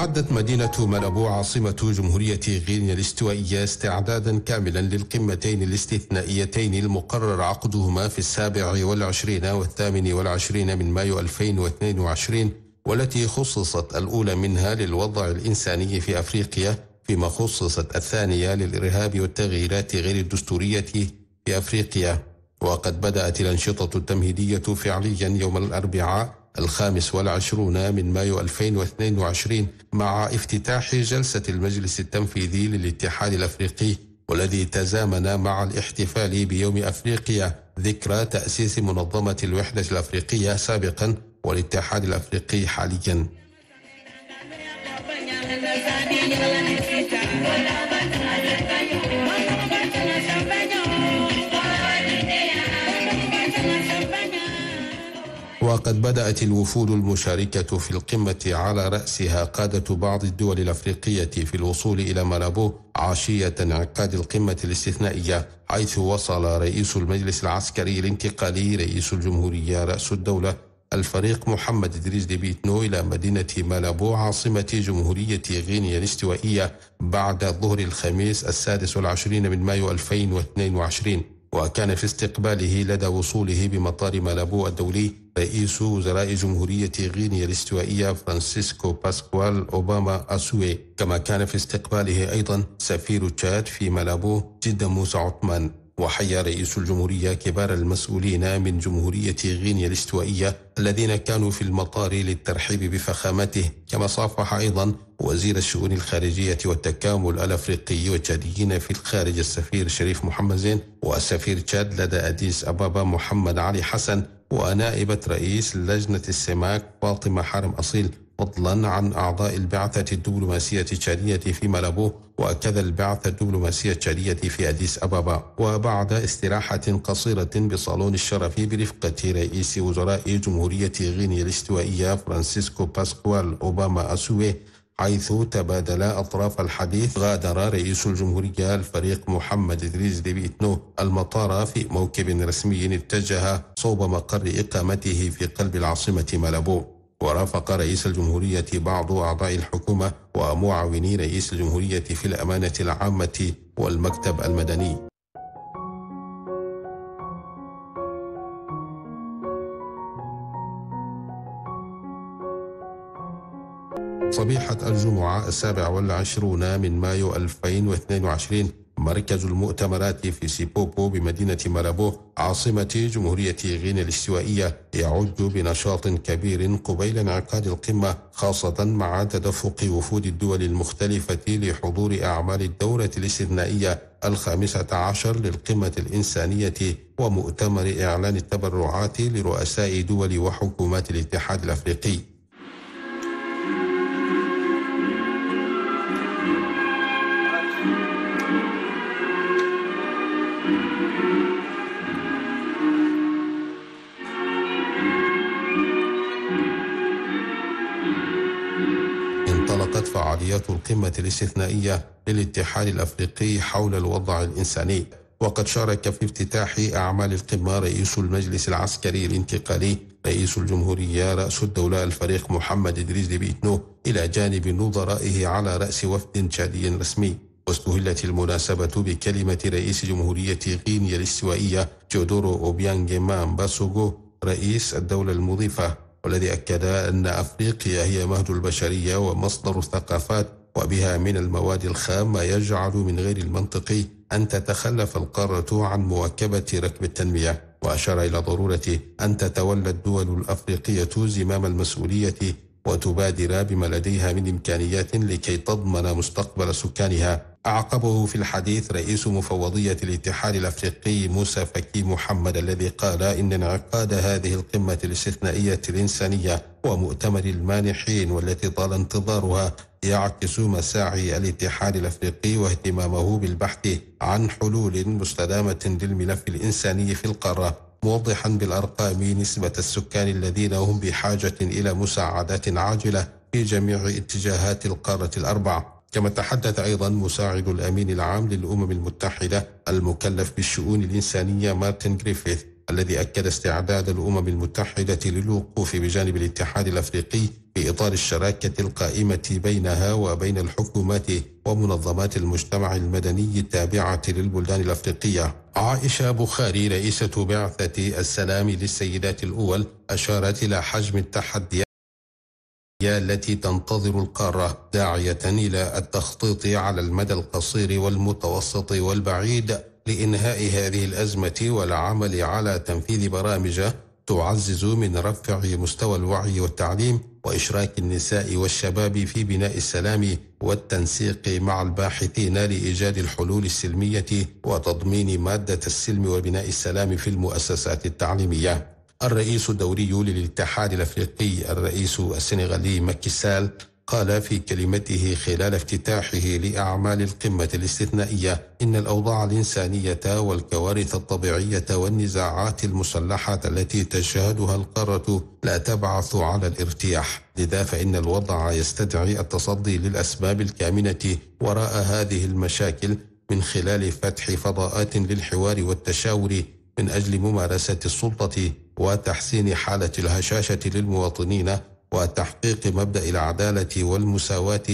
أعدت مدينة ملابو عاصمة جمهورية غينيا الاستوائية استعدادا كاملا للقمتين الاستثنائيتين المقرر عقدهما في السابع والعشرين والثامن والعشرين من مايو 2022 والتي خصصت الأولى منها للوضع الإنساني في أفريقيا فيما خصصت الثانية للإرهاب والتغييرات غير الدستورية في أفريقيا. وقد بدأت الأنشطة التمهيدية فعليا يوم الأربعاء الخامس والعشرون من مايو 2022 مع افتتاح جلسة المجلس التنفيذي للاتحاد الأفريقي والذي تزامن مع الاحتفال بيوم أفريقيا ذكرى تأسيس منظمة الوحدة الأفريقية سابقا والاتحاد الأفريقي حاليا. وقد بدأت الوفود المشاركة في القمة على رأسها قادة بعض الدول الأفريقية في الوصول إلى مالابو عشية انعقاد القمة الاستثنائية حيث وصل رئيس المجلس العسكري الانتقالي رئيس الجمهورية رأس الدولة الفريق محمد إدريس ديبي إتنو إلى مدينة مالابو عاصمة جمهورية غينيا الاستوائية بعد ظهر الخميس السادس والعشرين من مايو 2022 وكان في استقباله لدى وصوله بمطار مالابو الدولي رئيس وزراء جمهورية غينيا الاستوائية فرانسيسكو باسكوال أوباما أسوي. كما كان في استقباله أيضا سفير تشاد في مالابو جدا موسى عثمان. وحيا رئيس الجمهورية كبار المسؤولين من جمهورية غينيا الاستوائية الذين كانوا في المطار للترحيب بفخامته كما صافح أيضا وزير الشؤون الخارجية والتكامل الأفريقي والتشاديين في الخارج السفير شريف محمد زين والسفير تشاد لدى أديس أبابا محمد علي حسن ونائبة رئيس لجنة السماك فاطمة حرم أصيل فضلا عن أعضاء البعثة الدبلوماسية التشادية في مالابو وكذا البعثة الدبلوماسية التشادية في أديس أبابا. وبعد استراحة قصيرة بصالون الشرف برفقة رئيس وزراء جمهورية غينيا الاستوائية فرانسيسكو باسكوال أوباما أسوي حيث تبادل أطراف الحديث غادر رئيس الجمهورية الفريق محمد إدريس ديبي إتنو المطار في موكب رسمي اتجه صوب مقر إقامته في قلب العاصمة مالابو. ورافق رئيس الجمهورية بعض أعضاء الحكومة ومعاوني رئيس الجمهورية في الأمانة العامة والمكتب المدني. صبيحة الجمعة السابع والعشرون من مايو 2022 مركز المؤتمرات في سيبوبو بمدينة مالابو عاصمة جمهورية غينيا الاستوائية يعد بنشاط كبير قبيل انعقاد القمة خاصة مع تدفق وفود الدول المختلفة لحضور أعمال الدورة الاستثنائية الخامسة عشر للقمة الإنسانية ومؤتمر إعلان التبرعات لرؤساء دول وحكومات الاتحاد الأفريقي. فعاليات القمة الاستثنائية للاتحاد الأفريقي حول الوضع الإنساني. وقد شارك في افتتاح أعمال القمة رئيس المجلس العسكري الانتقالي رئيس الجمهورية رأس الدولة الفريق محمد إدريس ديبي إتنو إلى جانب نظرائه على رأس وفد تشادي رسمي. واستهلت المناسبة بكلمة رئيس جمهورية غينيا الاستوائية تيودورو أوبيانغ نغيما مباسوغو رئيس الدولة المضيفة. والذي أكد أن أفريقيا هي مهد البشرية ومصدر الثقافات وبها من المواد الخام ما يجعل من غير المنطقي أن تتخلف القارة عن مواكبة ركب التنمية. وأشار إلى ضرورة أن تتولى الدول الأفريقية زمام المسؤولية وتبادر بما لديها من إمكانيات لكي تضمن مستقبل سكانها. أعقبه في الحديث رئيس مفوضية الاتحاد الأفريقي موسى فكي محمد الذي قال إن انعقاد هذه القمة الاستثنائية الإنسانية ومؤتمر المانحين والتي طال انتظارها يعكس مساعي الاتحاد الأفريقي واهتمامه بالبحث عن حلول مستدامة للملف الإنساني في القارة. موضحا بالأرقام نسبة السكان الذين هم بحاجة إلى مساعدات عاجلة في جميع اتجاهات القارة الأربع. كما تحدث أيضا مساعد الأمين العام للأمم المتحدة المكلف بالشؤون الإنسانية مارتن جريفيث الذي أكد استعداد الأمم المتحدة للوقوف بجانب الاتحاد الأفريقي في إطار الشراكة القائمة بينها وبين الحكومات ومنظمات المجتمع المدني التابعة للبلدان الأفريقية. عائشة بخاري رئيسة بعثة السلام للسيدات الأول أشارت إلى حجم التحديات التي تنتظر القارة داعية إلى التخطيط على المدى القصير والمتوسط والبعيد لإنهاء هذه الأزمة والعمل على تنفيذ برامج تعزز من رفع مستوى الوعي والتعليم وإشراك النساء والشباب في بناء السلام والتنسيق مع الباحثين لإيجاد الحلول السلمية وتضمين مادة السلم وبناء السلام في المؤسسات التعليمية. الرئيس الدوري للاتحاد الأفريقي الرئيس السنغالي مكي قال في كلمته خلال افتتاحه لأعمال القمة الاستثنائية إن الأوضاع الإنسانية والكوارث الطبيعية والنزاعات المسلحة التي تشهدها القارة لا تبعث على الارتياح. لذا فإن الوضع يستدعي التصدي للأسباب الكامنة وراء هذه المشاكل من خلال فتح فضاءات للحوار والتشاور من أجل ممارسة السلطة وتحسين حالة الهشاشة للمواطنين وتحقيق مبدأ العدالة والمساواة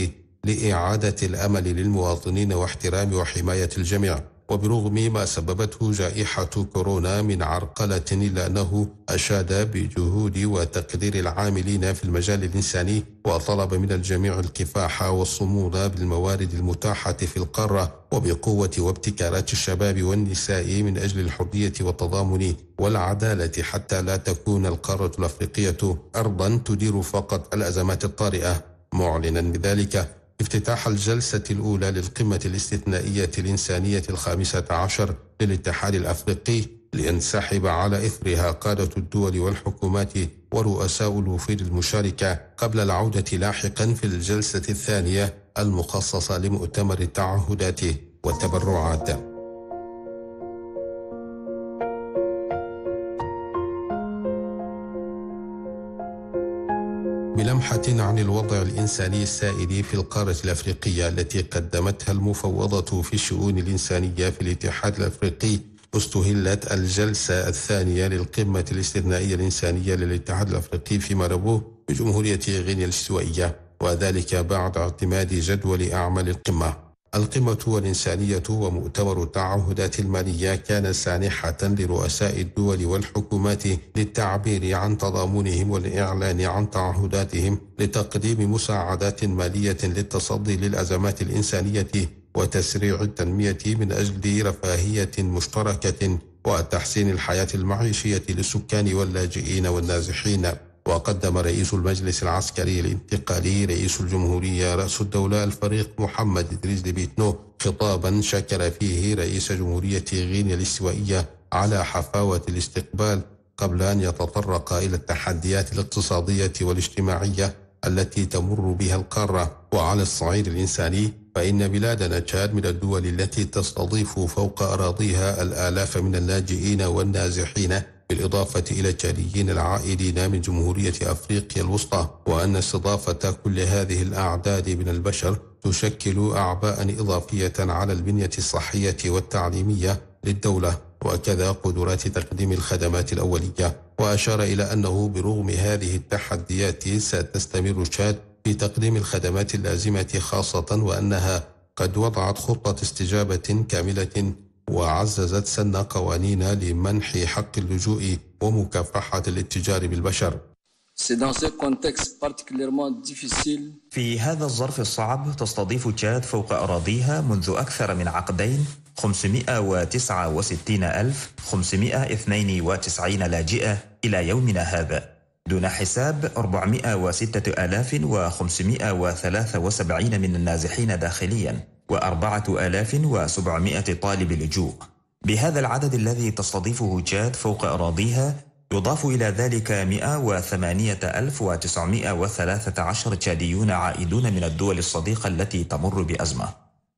لإعادة الأمل للمواطنين واحترام وحماية الجميع. وبرغم ما سببته جائحة كورونا من عرقلة إلا أنه أشاد بجهود وتقدير العاملين في المجال الإنساني وطلب من الجميع الكفاح والصمود بالموارد المتاحة في القارة وبقوة وابتكارات الشباب والنساء من أجل الحرية والتضامن والعدالة حتى لا تكون القارة الأفريقية أرضا تدير فقط الأزمات الطارئة. معلنا بذلك افتتاح الجلسة الأولى للقمة الاستثنائية الإنسانية الخامسة عشر للاتحاد الأفريقي لينسحب على إثرها قادة الدول والحكومات ورؤساء الوفود المشاركة قبل العودة لاحقا في الجلسة الثانية المخصصة لمؤتمر التعهدات والتبرعات. بلمحة عن الوضع الإنساني السائد في القارة الأفريقية التي قدمتها المفوضة في الشؤون الإنسانية في الاتحاد الأفريقي استهلت الجلسة الثانية للقمة الاستثنائية الإنسانية للاتحاد الأفريقي في ماربو بجمهورية غينيا الاستوائية وذلك بعد اعتماد جدول أعمال القمة. القمة والإنسانية ومؤتمر التعهدات المالية كان سانحة لرؤساء الدول والحكومات للتعبير عن تضامنهم والإعلان عن تعهداتهم لتقديم مساعدات مالية للتصدي للأزمات الإنسانية وتسريع التنمية من أجل رفاهية مشتركة وتحسين الحياة المعيشية للسكان واللاجئين والنازحين. وقدم رئيس المجلس العسكري الانتقالي رئيس الجمهورية رأس الدولة الفريق محمد إدريس ديبيتنو خطابا شكر فيه رئيس جمهورية غينيا الاستوائية على حفاوة الاستقبال قبل أن يتطرق إلى التحديات الاقتصادية والاجتماعية التي تمر بها القارة. وعلى الصعيد الإنساني فإن بلادنا تشاد من الدول التي تستضيف فوق أراضيها الآلاف من اللاجئين والنازحين بالإضافة إلى التاليين العائدين من جمهورية أفريقيا الوسطى وأن استضافة كل هذه الأعداد من البشر تشكل أعباء إضافية على البنية الصحية والتعليمية للدولة وكذا قدرات تقديم الخدمات الأولية. وأشار إلى أنه برغم هذه التحديات ستستمر تشاد في تقديم الخدمات اللازمة خاصة وأنها قد وضعت خطة استجابة كاملة وعززت سن قوانين لمنح حق اللجوء ومكافحة الاتجار بالبشر. في هذا الظرف الصعب تستضيف تشاد فوق أراضيها منذ أكثر من عقدين 569592 لاجئة إلى يومنا هذا. دون حساب 406573 من النازحين داخلياً. وأربعة آلاف وسبعمائة طالب لجوء. بهذا العدد الذي تستضيفه جاد فوق أراضيها يضاف إلى ذلك 108913 تشاديون عائدون من الدول الصديقة التي تمر بأزمة.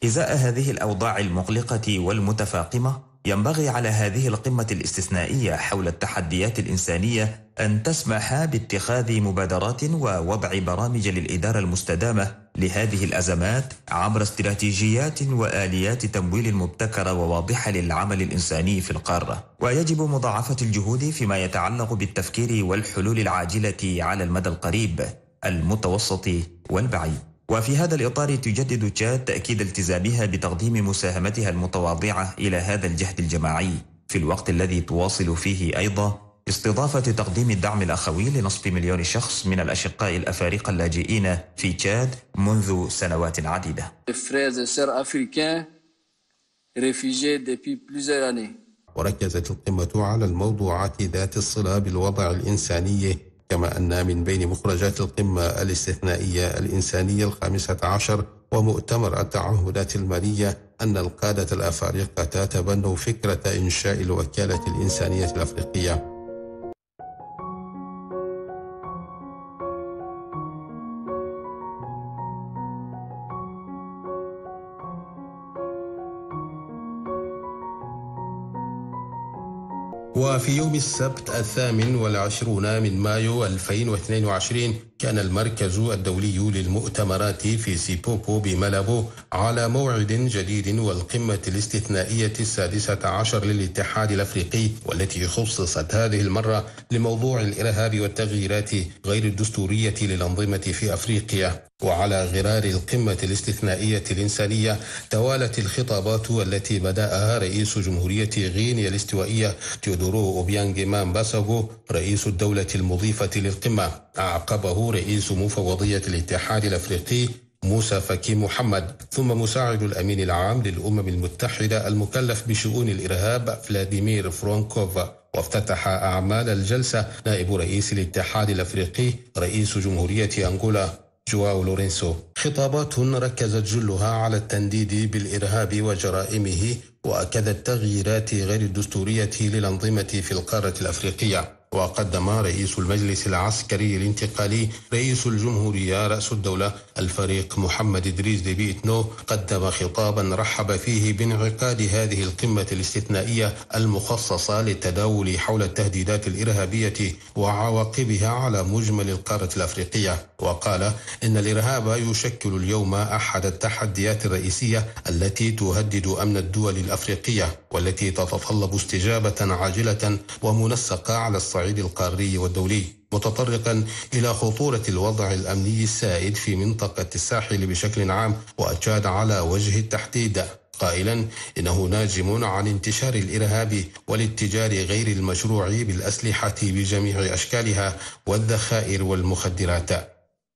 إزاء هذه الأوضاع المقلقة والمتفاقمة ينبغي على هذه القمة الاستثنائية حول التحديات الإنسانية أن تسمح باتخاذ مبادرات ووضع برامج للإدارة المستدامة لهذه الأزمات عبر استراتيجيات وآليات تمويل مبتكرة وواضحة للعمل الإنساني في القارة. ويجب مضاعفة الجهود فيما يتعلق بالتفكير والحلول العاجلة على المدى القريب المتوسط والبعيد. وفي هذا الإطار تجدد تشاد تأكيد التزامها بتقديم مساهمتها المتواضعة إلى هذا الجهد الجماعي في الوقت الذي تواصل فيه أيضا استضافة تقديم الدعم الأخوي لنصف مليون شخص من الأشقاء الأفارقة اللاجئين في تشاد منذ سنوات عديدة. وركزت القمة على الموضوعات ذات الصلة بالوضع الإنساني كما أن من بين مخرجات القمة الاستثنائية الإنسانية الخامسة عشر ومؤتمر التعهدات المالية أن القادة الأفارقة تبنوا فكرة إنشاء الوكالة الإنسانية الأفريقية وفي يوم السبت الثامن والعشرون من مايو 2022 كان المركز الدولي للمؤتمرات في سيبوبو بملابو على موعد جديد والقمة الاستثنائية السادسة عشر للاتحاد الأفريقي والتي خصصت هذه المرة لموضوع الإرهاب والتغييرات غير الدستورية للأنظمة في أفريقيا. وعلى غرار القمة الاستثنائية الإنسانية توالت الخطابات التي بدأها رئيس جمهورية غينيا الاستوائية تيودورو أوبيانغ مباسوغو رئيس الدولة المضيفة للقمة. أعقبه رئيس مفوضية الاتحاد الأفريقي موسى فكي محمد ثم مساعد الأمين العام للأمم المتحدة المكلف بشؤون الإرهاب فلاديمير فورونكوف. وافتتح أعمال الجلسة نائب رئيس الاتحاد الأفريقي رئيس جمهورية أنغولا جواو لورينسو. خطابات ركزت جلها على التنديد بالإرهاب وجرائمه وأكد التغييرات غير الدستورية للأنظمة في القارة الأفريقية. وقدم رئيس المجلس العسكري الانتقالي رئيس الجمهورية رأس الدولة الفريق محمد إدريس ديبي إتنو قدم خطابا رحب فيه بانعقاد هذه القمة الاستثنائية المخصصة للتداول حول التهديدات الإرهابية وعواقبها على مجمل القارة الأفريقية. وقال إن الإرهاب يشكل اليوم أحد التحديات الرئيسية التي تهدد أمن الدول الأفريقية والتي تتطلب استجابة عاجلة ومنسقة على الصعيد القاري والدولي متطرقا إلى خطورة الوضع الأمني السائد في منطقة الساحل بشكل عام وأشاد على وجه التحديد. قائلا إنه ناجم عن انتشار الإرهاب والاتجار غير المشروع بالأسلحة بجميع أشكالها والذخائر والمخدرات.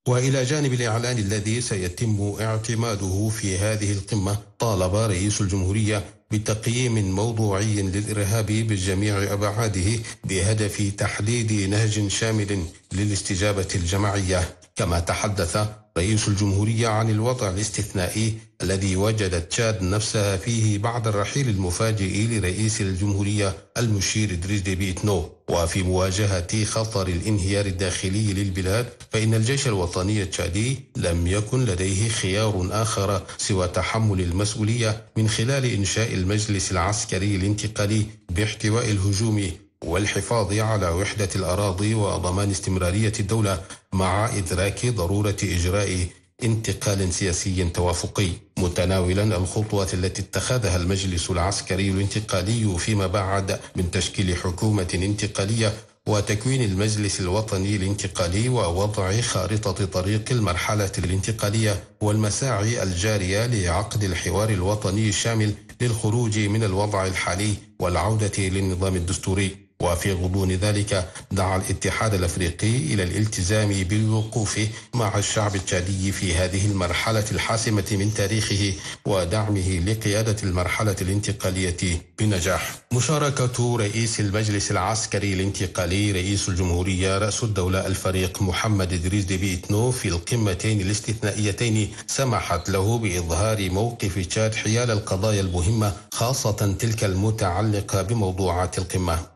وإلى جانب الإعلان الذي سيتم اعتماده في هذه القمة طالب رئيس الجمهورية بتقييم موضوعي للإرهاب بجميع أبعاده بهدف تحديد نهج شامل للاستجابة الجماعية. كما تحدث رئيس الجمهورية عن الوضع الاستثنائي الذي وجدت تشاد نفسها فيه بعد الرحيل المفاجئ لرئيس الجمهورية المشير إدريس ديبي إتنو وفي مواجهة خطر الانهيار الداخلي للبلاد فإن الجيش الوطني التشادي لم يكن لديه خيار آخر سوى تحمل المسؤولية من خلال إنشاء المجلس العسكري الانتقالي باحتواء الهجوم. والحفاظ على وحدة الأراضي وضمان استمرارية الدولة مع إدراك ضرورة إجراء انتقال سياسي توافقي. متناولا الخطوات التي اتخذها المجلس العسكري الانتقالي فيما بعد من تشكيل حكومة انتقالية وتكوين المجلس الوطني الانتقالي ووضع خارطة طريق المرحلة الانتقالية والمساعي الجارية لعقد الحوار الوطني الشامل للخروج من الوضع الحالي والعودة للنظام الدستوري. وفي غضون ذلك دعا الاتحاد الأفريقي إلى الالتزام بالوقوف مع الشعب التشادي في هذه المرحلة الحاسمة من تاريخه ودعمه لقيادة المرحلة الانتقالية بنجاح. مشاركة رئيس المجلس العسكري الانتقالي رئيس الجمهورية رأس الدولة الفريق محمد إدريس ديبي إتنو في القمتين الاستثنائيتين سمحت له بإظهار موقف تشاد حيال القضايا المهمة خاصة تلك المتعلقة بموضوعات القمة.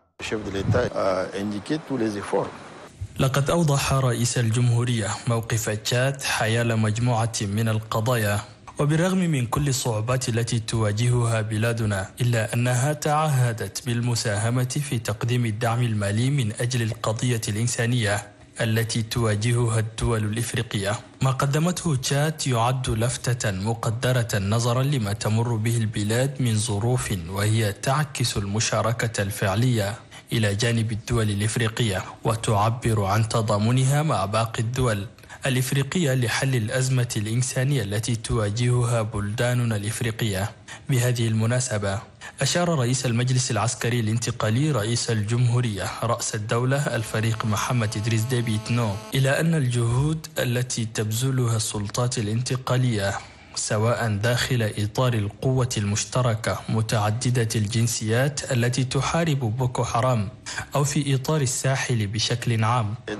لقد أوضح رئيس الجمهورية موقف تشاد حيال مجموعة من القضايا وبالرغم من كل الصعوبات التي تواجهها بلادنا إلا أنها تعهدت بالمساهمة في تقديم الدعم المالي من أجل القضية الإنسانية التي تواجهها الدول الإفريقية. ما قدمته تشاد يعد لفتة مقدرة نظرا لما تمر به البلاد من ظروف وهي تعكس المشاركة الفعلية. إلى جانب الدول الإفريقية وتعبر عن تضامنها مع باقي الدول الإفريقية لحل الأزمة الإنسانية التي تواجهها بلداننا الإفريقية. بهذه المناسبة أشار رئيس المجلس العسكري الانتقالي رئيس الجمهورية رأس الدولة الفريق محمد إدريس ديبي تنو إلى أن الجهود التي تبذلها السلطات الانتقالية سواء داخل إطار القوة المشتركة متعددة الجنسيات التي تحارب بوكو حرام أو في إطار الساحل بشكل عام. Euh,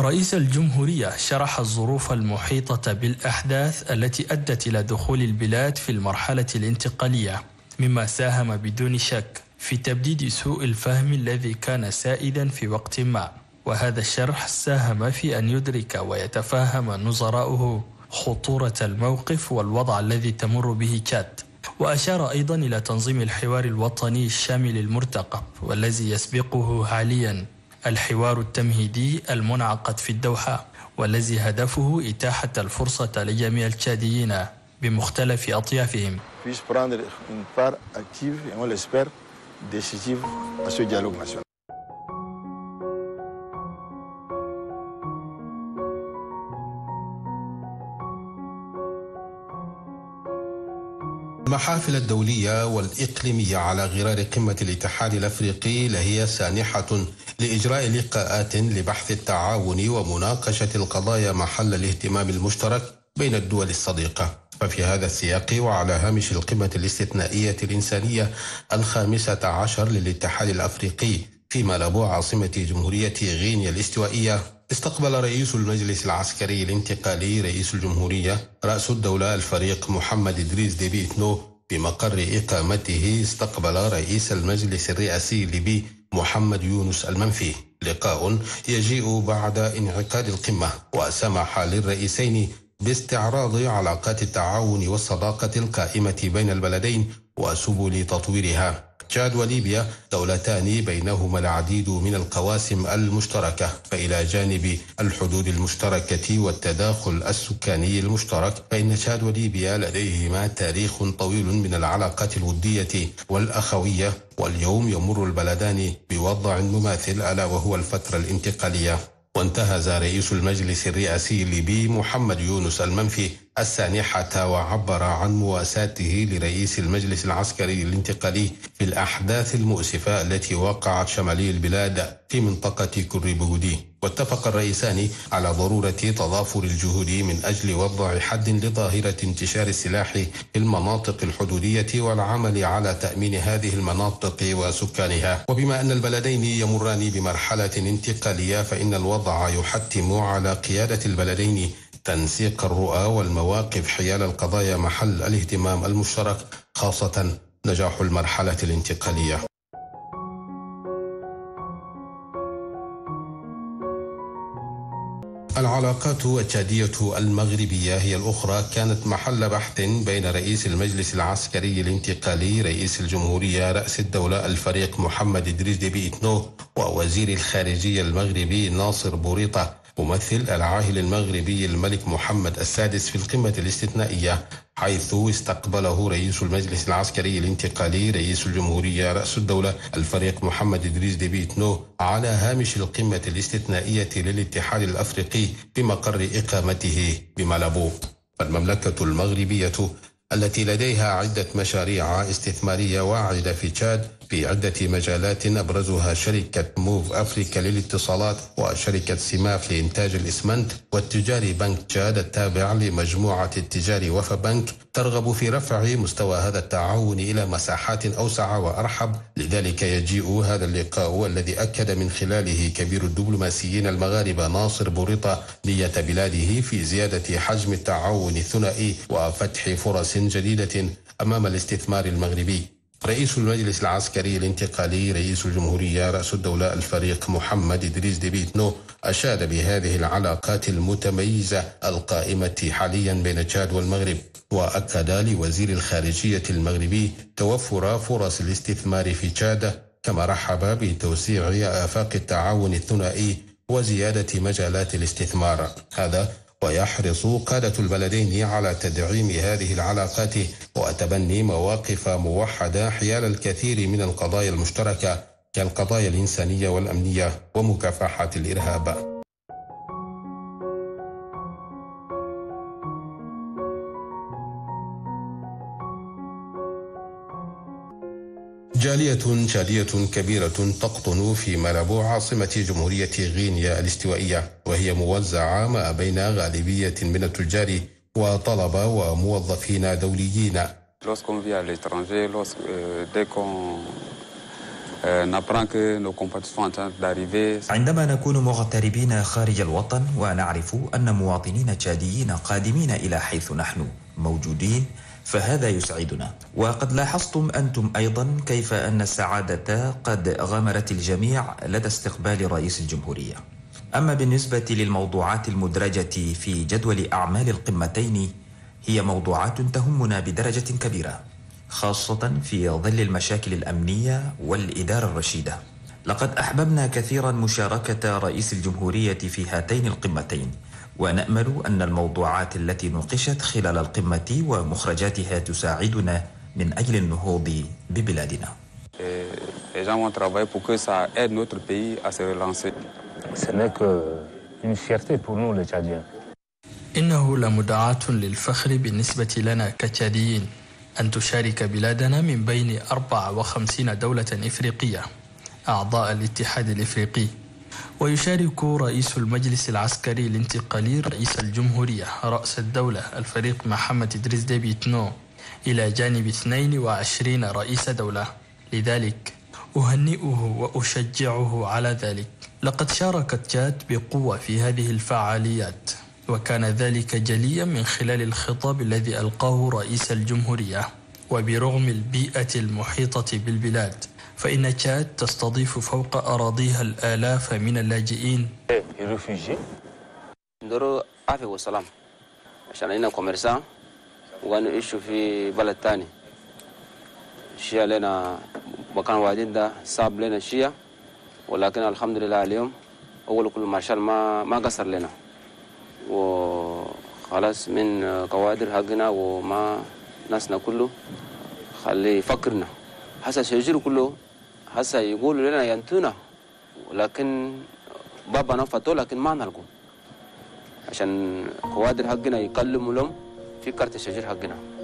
رئيس الجمهورية شرح الظروف المحيطة بالأحداث التي أدت إلى دخول البلاد في المرحلة الانتقالية مما ساهم بدون شك. في تبديد سوء الفهم الذي كان سائدا في وقت ما وهذا الشرح ساهم في أن يدرك ويتفهم نظراؤه خطورة الموقف والوضع الذي تمر به تشاد وأشار أيضا إلى تنظيم الحوار الوطني الشامل المرتقب والذي يسبقه حاليا الحوار التمهيدي المنعقد في الدوحة والذي هدفه إتاحة الفرصة لجميع التشاديين بمختلف أطيافهم. المحافل الدولية والإقليمية على غرار قمة الاتحاد الأفريقي لهي سانحة لإجراء لقاءات لبحث التعاون ومناقشة القضايا محل الاهتمام المشترك بين الدول الصديقة. ففي هذا السياق وعلى هامش القمة الاستثنائية الإنسانية الخامسة عشر للاتحاد الأفريقي في مالابو عاصمة جمهورية غينيا الاستوائية. استقبل رئيس المجلس العسكري الانتقالي رئيس الجمهورية رأس الدولة الفريق محمد إدريس ديبيتنو بمقر إقامته استقبل رئيس المجلس الرئاسي الليبي محمد يونس المنفي. لقاء يجيء بعد انعقاد القمة وسمح للرئيسين باستعراض علاقات التعاون والصداقة القائمة بين البلدين وسبل تطويرها تشاد وليبيا دولتان بينهما العديد من القواسم المشتركة فإلى جانب الحدود المشتركة والتداخل السكاني المشترك فإن تشاد وليبيا لديهما تاريخ طويل من العلاقات الودية والأخوية واليوم يمر البلدان بوضع مماثل ألا وهو الفترة الانتقالية. وانتهز رئيس المجلس الرئاسي الليبي محمد يونس المنفي السانحة وعبر عن مواساته لرئيس المجلس العسكري الانتقالي في الأحداث المؤسفة التي وقعت شمالي البلاد في منطقة كريبودي واتفق الرئيسان على ضرورة تضافر الجهود من أجل وضع حد لظاهرة انتشار السلاح في المناطق الحدودية والعمل على تأمين هذه المناطق وسكانها. وبما أن البلدين يمران بمرحلة انتقالية فإن الوضع يحتم على قيادة البلدين تنسيق الرؤى والمواقف حيال القضايا محل الاهتمام المشترك خاصة نجاح المرحلة الانتقالية. العلاقات التشادية المغربية هي الأخرى كانت محل بحث بين رئيس المجلس العسكري الانتقالي رئيس الجمهورية رأس الدولة الفريق محمد إدريس ديبي إتنو ووزير الخارجية المغربي ناصر بوريطة. ممثل العاهل المغربي الملك محمد السادس في القمة الاستثنائية حيث استقبله رئيس المجلس العسكري الانتقالي رئيس الجمهورية رأس الدولة الفريق محمد إدريس ديبي إتنو على هامش القمة الاستثنائية للاتحاد الأفريقي بمقر إقامته بمالابو المملكة المغربية التي لديها عدة مشاريع استثمارية واعدة في تشاد في عدة مجالات أبرزها شركة موف أفريكا للاتصالات وشركة سماف لإنتاج الإسمنت والتجاري بنك تشاد التابع لمجموعة التجاري وفا بنك ترغب في رفع مستوى هذا التعاون إلى مساحات أوسع وأرحب. لذلك يجيء هذا اللقاء الذي أكد من خلاله كبير الدبلوماسيين المغاربة ناصر بوريطة نية بلاده في زيادة حجم التعاون الثنائي وفتح فرص جديدة أمام الاستثمار المغربي. رئيس المجلس العسكري الانتقالي رئيس الجمهورية رأس الدولة الفريق محمد إدريس ديبيتنو أشاد بهذه العلاقات المتميزة القائمة حاليا بين تشاد والمغرب. وأكد لوزير الخارجية المغربي توفر فرص الاستثمار في تشاد كما رحب بتوسيع آفاق التعاون الثنائي وزيادة مجالات الاستثمار. هذا ويحرص قادة البلدين على تدعيم هذه العلاقات وتبني مواقف موحدة حيال الكثير من القضايا المشتركة كالقضايا الإنسانية والأمنية ومكافحة الإرهاب. جالية شادية كبيرة تقطن في مالابو عاصمة جمهورية غينيا الاستوائية وهي موزعة ما بين غالبية من التجار وطلبة وموظفين دوليين. Lorsqu'on vit à l'étranger, lorsque, euh, dès qu'on عندما نكون مغتربين خارج الوطن ونعرف أن مواطنين تشاديين قادمين إلى حيث نحن موجودين فهذا يسعدنا. وقد لاحظتم أنتم أيضا كيف أن السعادة قد غمرت الجميع لدى استقبال رئيس الجمهورية. أما بالنسبة للموضوعات المدرجة في جدول أعمال القمتين هي موضوعات تهمنا بدرجة كبيرة خاصة في ظل المشاكل الأمنية والإدارة الرشيدة. لقد أحببنا كثيرا مشاركة رئيس الجمهورية في هاتين القمتين ونأمل أن الموضوعات التي نوقشت خلال القمة ومخرجاتها تساعدنا من أجل النهوض ببلادنا. Les gens vont travailler pour que ça aide notre pays à se relancer. Ce n'est qu'une fierté pour nous les Tchadiens. إنه لمدعاة للفخر بالنسبة لنا كتشاديين أن تشارك بلادنا من بين 54 دولة إفريقية أعضاء الاتحاد الإفريقي ويشارك رئيس المجلس العسكري الانتقالي رئيس الجمهورية رأس الدولة الفريق محمد إدريس ديبي تنو إلى جانب 22 رئيس دولة. لذلك أهنئه وأشجعه على ذلك. لقد شاركت جاد بقوة في هذه الفعاليات وكان ذلك جليا من خلال الخطاب الذي ألقاه رئيس الجمهورية وبرغم البيئة المحيطة بالبلاد. فإن تشاد تستضيف فوق أراضيها الآلاف من اللاجئين. ندور عافية والسلام عشان هنا كوميرسان ونعيش في بلد تاني. شيا لنا مكان واحدين ده صعب لنا شيا. ولكن الحمد لله اليوم أول كل مارشال ما ما قصر لنا. وخلاص من كوادر حقنا وما ناسنا كله خلي يفكرنا. هسه سيجري كله هسه يقولوا لنا ينتونا لكن بابا نفتو لكن ما نلقوا عشان كوادر حقنا يكلموا لهم في كارت الشجر حقنا.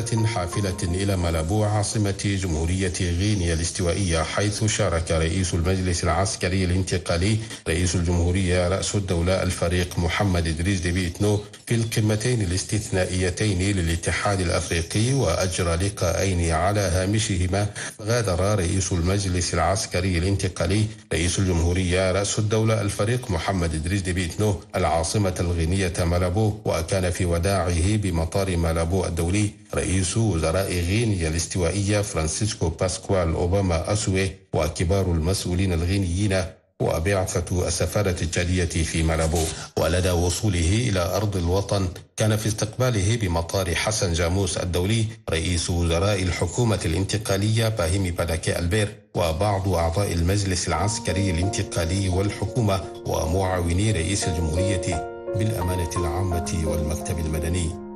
حافلة إلى مالابو عاصمة جمهورية غينيا الاستوائية حيث شارك رئيس المجلس العسكري الانتقالي رئيس الجمهورية رأس الدولة الفريق محمد إدريس ديبي إتنو في القمتين الاستثنائيتين للاتحاد الأفريقي وأجرى لقاءين على هامشهما غادر رئيس المجلس العسكري الانتقالي رئيس الجمهورية رأس الدولة الفريق محمد إدريس ديبي إتنو العاصمة الغينية مالابو وكان في وداعه بمطار مالابو الدولي رئيس وزراء غينيا الاستوائية فرانسيسكو باسكوال أوباما أسوي وكبار المسؤولين الغينيين وبعثة السفارة التالية في مالابو. ولدى وصوله إلى أرض الوطن كان في استقباله بمطار حسن جاموس الدولي رئيس وزراء الحكومة الانتقالية باهيمي باداكي ألبير وبعض أعضاء المجلس العسكري الانتقالي والحكومة ومعاوني رئيس الجمهورية بالأمانة العامة والمكتب المدني.